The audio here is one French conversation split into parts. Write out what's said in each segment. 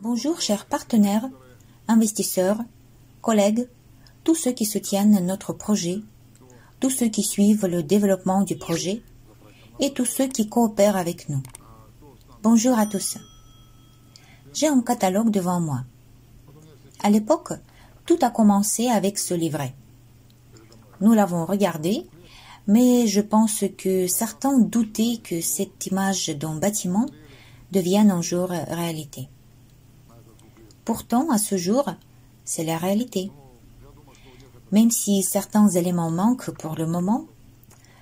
Bonjour chers partenaires, investisseurs, collègues, tous ceux qui soutiennent notre projet, tous ceux qui suivent le développement du projet et tous ceux qui coopèrent avec nous. Bonjour à tous. J'ai un catalogue devant moi. À l'époque, tout a commencé avec ce livret. Nous l'avons regardé, mais je pense que certains doutaient que cette image d'un bâtiment devienne un jour réalité. Pourtant, à ce jour, c'est la réalité. Même si certains éléments manquent pour le moment,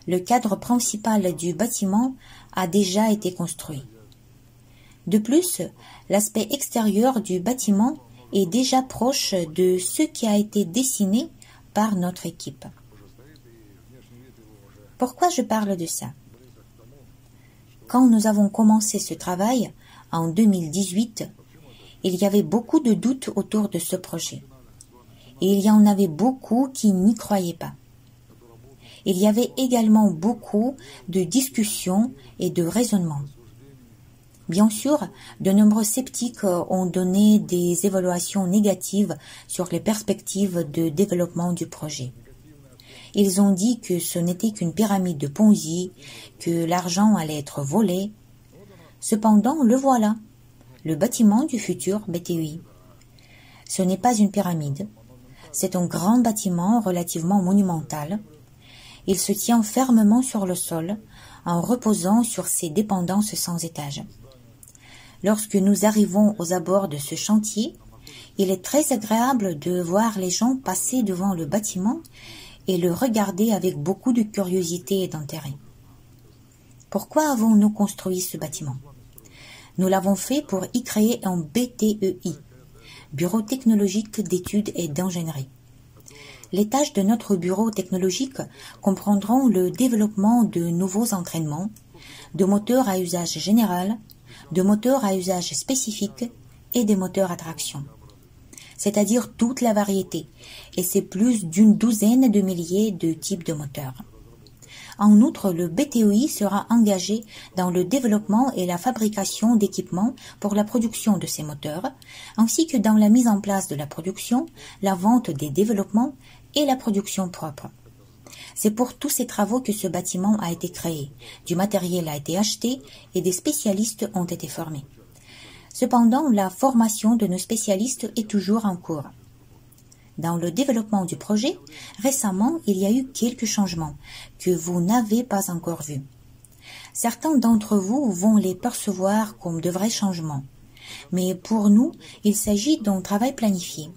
le cadre principal du bâtiment a déjà été construit. De plus, l'aspect extérieur du bâtiment est déjà proche de ce qui a été dessiné par notre équipe. Pourquoi je parle de ça? Quand nous avons commencé ce travail, en 2018, il y avait beaucoup de doutes autour de ce projet. Et il y en avait beaucoup qui n'y croyaient pas. Il y avait également beaucoup de discussions et de raisonnements. Bien sûr, de nombreux sceptiques ont donné des évaluations négatives sur les perspectives de développement du projet. Ils ont dit que ce n'était qu'une pyramide de Ponzi, que l'argent allait être volé. Cependant, le voilà le bâtiment du futur BTUI. Ce n'est pas une pyramide, c'est un grand bâtiment relativement monumental. Il se tient fermement sur le sol en reposant sur ses dépendances sans étage. Lorsque nous arrivons aux abords de ce chantier, il est très agréable de voir les gens passer devant le bâtiment et le regarder avec beaucoup de curiosité et d'intérêt. Pourquoi avons-nous construit ce bâtiment? Nous l'avons fait pour y créer un BTEI, Bureau technologique d'études et d'ingénierie. Les tâches de notre bureau technologique comprendront le développement de nouveaux entraînements, de moteurs à usage général, de moteurs à usage spécifique et des moteurs à traction. C'est-à-dire toute la variété, et c'est plus d'une douzaine de milliers de types de moteurs. En outre, le BTOI sera engagé dans le développement et la fabrication d'équipements pour la production de ces moteurs, ainsi que dans la mise en place de la production, la vente des développements et la production propre. C'est pour tous ces travaux que ce bâtiment a été créé. Du matériel a été acheté et des spécialistes ont été formés. Cependant, la formation de nos spécialistes est toujours en cours. Dans le développement du projet, récemment, il y a eu quelques changements que vous n'avez pas encore vus. Certains d'entre vous vont les percevoir comme de vrais changements. Mais pour nous, il s'agit d'un travail planifié.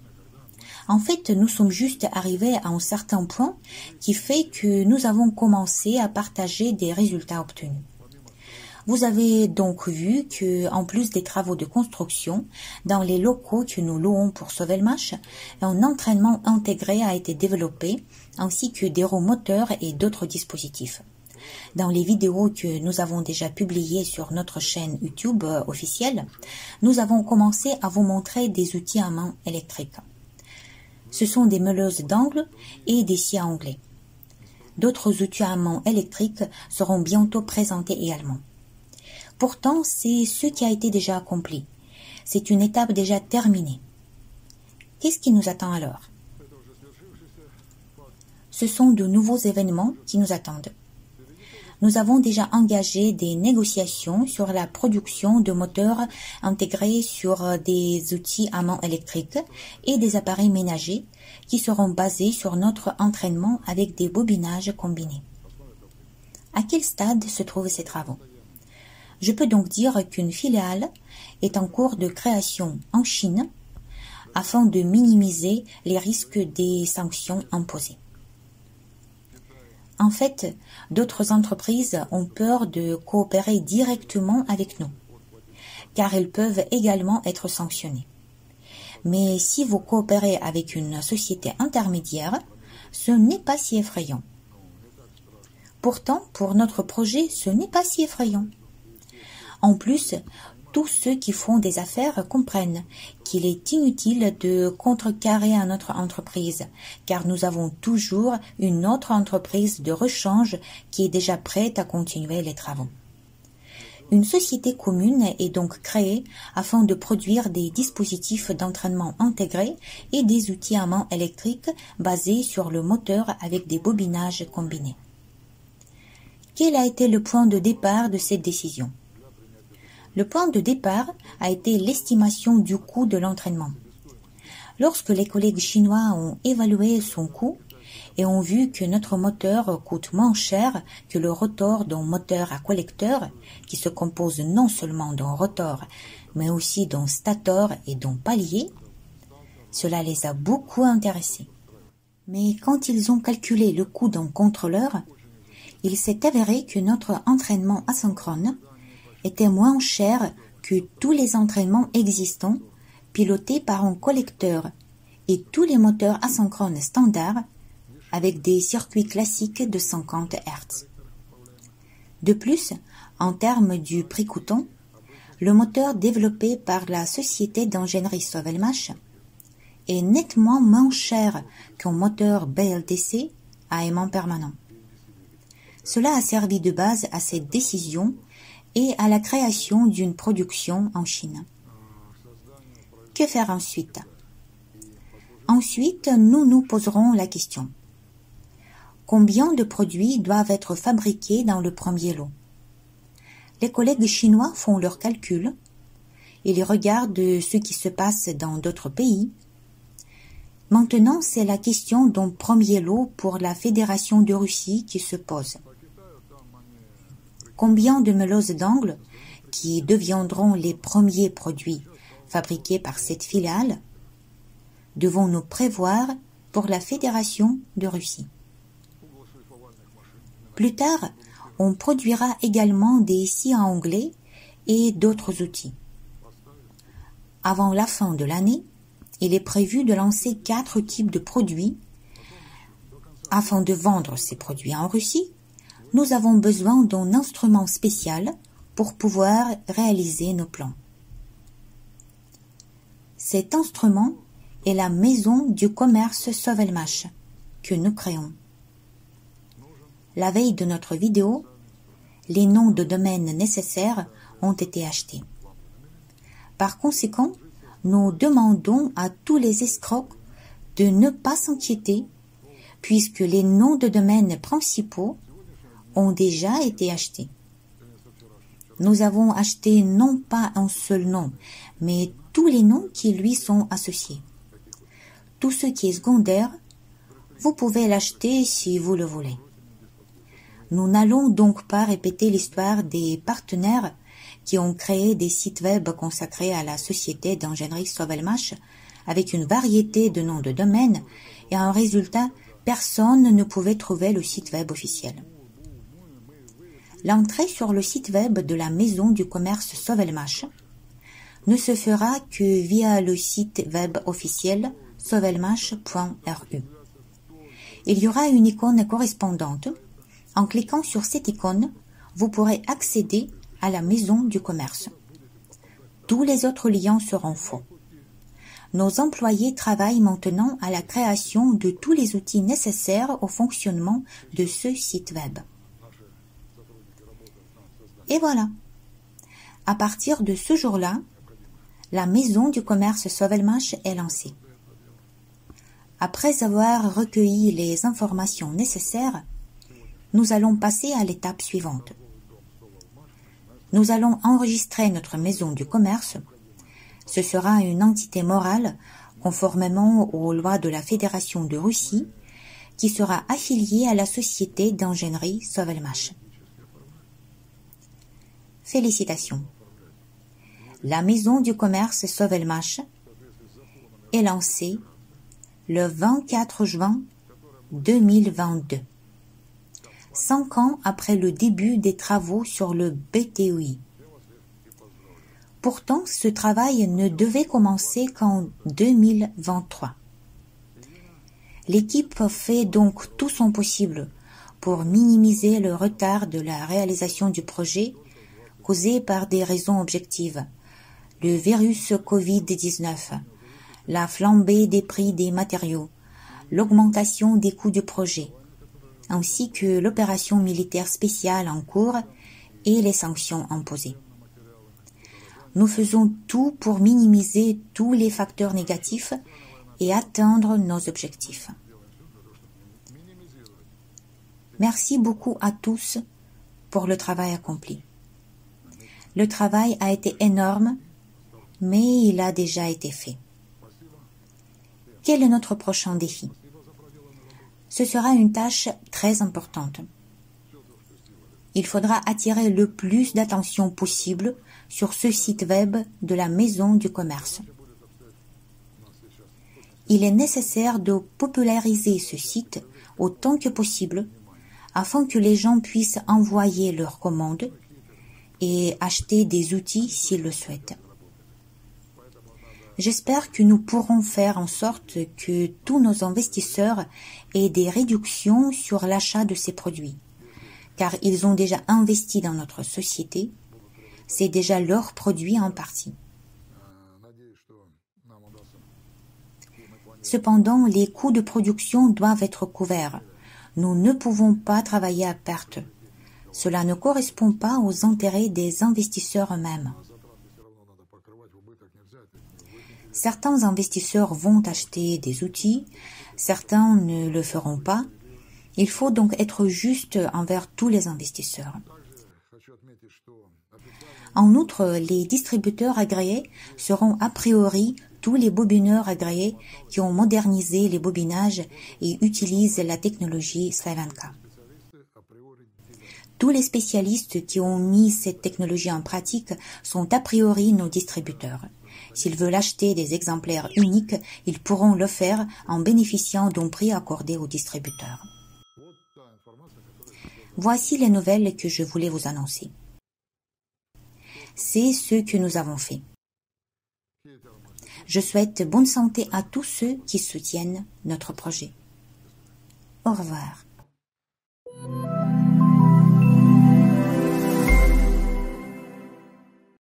En fait, nous sommes juste arrivés à un certain point qui fait que nous avons commencé à partager des résultats obtenus. Vous avez donc vu que, en plus des travaux de construction, dans les locaux que nous louons pour Sauvelmash, un entraînement intégré a été développé, ainsi que des roues moteurs et d'autres dispositifs. Dans les vidéos que nous avons déjà publiées sur notre chaîne YouTube euh, officielle, nous avons commencé à vous montrer des outils à main électriques. Ce sont des meuleuses d'angle et des scies à anglais. D'autres outils à main électriques seront bientôt présentés également. Pourtant, c'est ce qui a été déjà accompli. C'est une étape déjà terminée. Qu'est-ce qui nous attend alors? Ce sont de nouveaux événements qui nous attendent. Nous avons déjà engagé des négociations sur la production de moteurs intégrés sur des outils à main électriques et des appareils ménagers qui seront basés sur notre entraînement avec des bobinages combinés. À quel stade se trouvent ces travaux? Je peux donc dire qu'une filiale est en cours de création en Chine afin de minimiser les risques des sanctions imposées. En fait, d'autres entreprises ont peur de coopérer directement avec nous, car elles peuvent également être sanctionnées. Mais si vous coopérez avec une société intermédiaire, ce n'est pas si effrayant. Pourtant, pour notre projet, ce n'est pas si effrayant. En plus, tous ceux qui font des affaires comprennent qu'il est inutile de contrecarrer à notre entreprise, car nous avons toujours une autre entreprise de rechange qui est déjà prête à continuer les travaux. Une société commune est donc créée afin de produire des dispositifs d'entraînement intégrés et des outils à main électriques basés sur le moteur avec des bobinages combinés. Quel a été le point de départ de cette décision? Le point de départ a été l'estimation du coût de l'entraînement. Lorsque les collègues chinois ont évalué son coût, et ont vu que notre moteur coûte moins cher que le rotor d'un moteur à collecteur qui se compose non seulement d'un rotor mais aussi d'un stator et d'un palier, cela les a beaucoup intéressés. Mais quand ils ont calculé le coût d'un contrôleur, il s'est avéré que notre entraînement asynchrone était moins cher que tous les entraînements existants pilotés par un collecteur et tous les moteurs asynchrones standards avec des circuits classiques de 50 Hz. De plus, en termes du prix coûtant, le moteur développé par la société d'ingénierie Sovelmash est nettement moins cher qu'un moteur BLDC à aimant permanent. Cela a servi de base à cette décision et à la création d'une production en Chine. Que faire ensuite? Ensuite, nous nous poserons la question. Combien de produits doivent être fabriqués dans le premier lot? Les collègues chinois font leurs calculs. Ils regardent ce qui se passe dans d'autres pays. Maintenant, c'est la question d'un premier lot pour la Fédération de Russie qui se pose. Combien de meloses d'angle, qui deviendront les premiers produits fabriqués par cette filiale, devons-nous prévoir pour la Fédération de Russie plus tard, on produira également des scies en anglais et d'autres outils. Avant la fin de l'année, il est prévu de lancer quatre types de produits. Afin de vendre ces produits en Russie, nous avons besoin d'un instrument spécial pour pouvoir réaliser nos plans. Cet instrument est la maison du commerce Sovelmash que nous créons la veille de notre vidéo, les noms de domaines nécessaires ont été achetés. Par conséquent, nous demandons à tous les escrocs de ne pas s'inquiéter puisque les noms de domaines principaux ont déjà été achetés. Nous avons acheté non pas un seul nom, mais tous les noms qui lui sont associés. Tout ce qui est secondaire, vous pouvez l'acheter si vous le voulez. Nous n'allons donc pas répéter l'histoire des partenaires qui ont créé des sites web consacrés à la société d'ingénierie Sovelmash avec une variété de noms de domaines et en résultat, personne ne pouvait trouver le site web officiel. L'entrée sur le site web de la maison du commerce Sovelmash ne se fera que via le site web officiel sovelmash.ru. Il y aura une icône correspondante en cliquant sur cette icône, vous pourrez accéder à la maison du commerce. Tous les autres liens seront faux. Nos employés travaillent maintenant à la création de tous les outils nécessaires au fonctionnement de ce site web. Et voilà. À partir de ce jour-là, la maison du commerce Sovelmash est lancée. Après avoir recueilli les informations nécessaires, nous allons passer à l'étape suivante. Nous allons enregistrer notre maison du commerce. Ce sera une entité morale conformément aux lois de la Fédération de Russie qui sera affiliée à la société d'ingénierie Sovelmash. Félicitations. La maison du commerce Sovelmash est lancée le 24 juin 2022 cinq ans après le début des travaux sur le BTOI. Pourtant, ce travail ne devait commencer qu'en 2023. L'équipe fait donc tout son possible pour minimiser le retard de la réalisation du projet causé par des raisons objectives, le virus Covid-19, la flambée des prix des matériaux, l'augmentation des coûts du projet, ainsi que l'opération militaire spéciale en cours et les sanctions imposées. Nous faisons tout pour minimiser tous les facteurs négatifs et atteindre nos objectifs. Merci beaucoup à tous pour le travail accompli. Le travail a été énorme, mais il a déjà été fait. Quel est notre prochain défi? Ce sera une tâche très importante. Il faudra attirer le plus d'attention possible sur ce site web de la Maison du Commerce. Il est nécessaire de populariser ce site autant que possible afin que les gens puissent envoyer leurs commandes et acheter des outils s'ils le souhaitent. J'espère que nous pourrons faire en sorte que tous nos investisseurs aient des réductions sur l'achat de ces produits, car ils ont déjà investi dans notre société, c'est déjà leur produit en partie. Cependant, les coûts de production doivent être couverts. Nous ne pouvons pas travailler à perte. Cela ne correspond pas aux intérêts des investisseurs eux-mêmes. Certains investisseurs vont acheter des outils, certains ne le feront pas. Il faut donc être juste envers tous les investisseurs. En outre, les distributeurs agréés seront a priori tous les bobineurs agréés qui ont modernisé les bobinages et utilisent la technologie Slavenka. Tous les spécialistes qui ont mis cette technologie en pratique sont a priori nos distributeurs. S'ils veulent acheter des exemplaires uniques, ils pourront le faire en bénéficiant d'un prix accordé aux distributeurs. Voici les nouvelles que je voulais vous annoncer. C'est ce que nous avons fait. Je souhaite bonne santé à tous ceux qui soutiennent notre projet. Au revoir.